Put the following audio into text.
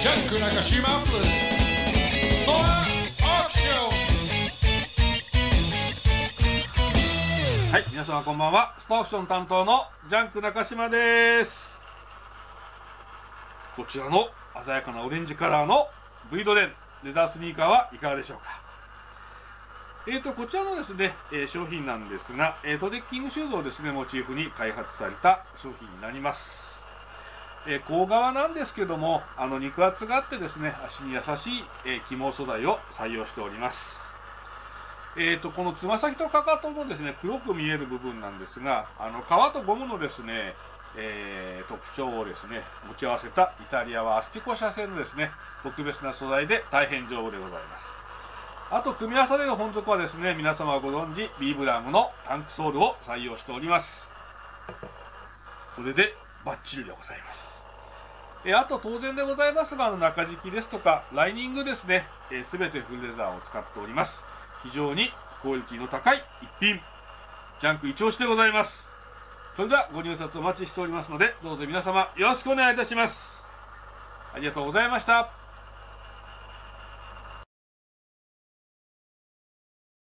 ジャンク中島 presents ストアオークションはい、皆様こんばんは。ストアークション担当のジャンク中島です。こちらの鮮やかなオレンジカラーの V ドレンレザースニーカーはいかがでしょうか。えーと、こちらのですね、えー商品なんですが、えートレッキングシューズをですね、モチーフに開発された商品になります。えー、甲側なんですけども、あの肉厚があってですね、足に優しい、えー起毛素材を採用しております。えー、とこのつま先とかかとのですね黒く見える部分なんですがあの革とゴムのですね、えー特徴をですね持ち合わせたイタリアはアスティコ社製のですね特別な素材で大変丈夫でございますあと組み合わされる本属はですね皆様ご存知ビーブラムのタンクソールを採用しておりますこれでバッチリでございます。えあと当然でございますがあの中敷きですとかライニングですね、えー、てフルレザーを使っております。非常にクオリティの高い一品。ジャンク一押しでございます。それではご入札お待ちしておりますのでどうぞ皆様よろしくお願いいたします。ありがとうございました。